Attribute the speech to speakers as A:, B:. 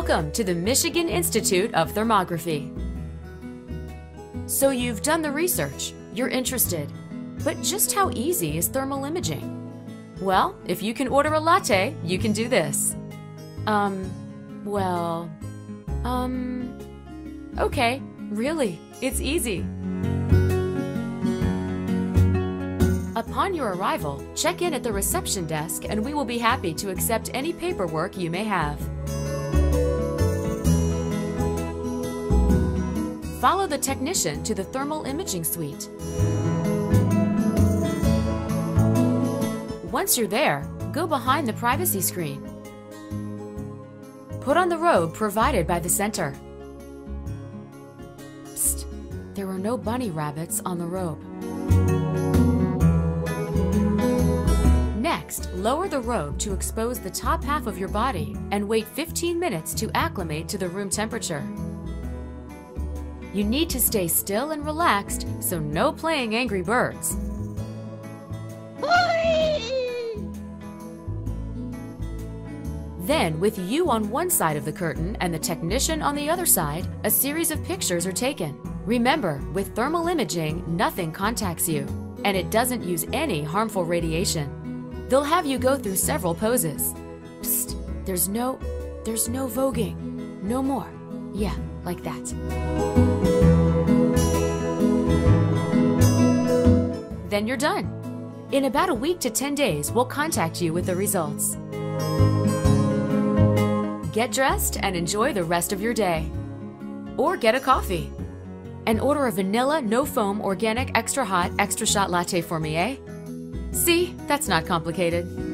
A: Welcome to the Michigan Institute of Thermography. So you've done the research, you're interested, but just how easy is thermal imaging? Well, if you can order a latte, you can do this. Um, well, um, okay, really, it's easy. Upon your arrival, check in at the reception desk and we will be happy to accept any paperwork you may have. Follow the technician to the thermal imaging suite. Once you're there, go behind the privacy screen. Put on the robe provided by the center. Psst, there are no bunny rabbits on the robe. Next, lower the robe to expose the top half of your body and wait 15 minutes to acclimate to the room temperature. You need to stay still and relaxed, so no playing Angry Birds. Then, with you on one side of the curtain and the technician on the other side, a series of pictures are taken. Remember, with thermal imaging, nothing contacts you, and it doesn't use any harmful radiation. They'll have you go through several poses. Psst, there's no, there's no voguing. No more. Yeah, like that. Then you're done. In about a week to 10 days, we'll contact you with the results. Get dressed and enjoy the rest of your day. Or get a coffee. And order a vanilla, no foam, organic, extra hot, extra shot latte for me, eh? See, that's not complicated.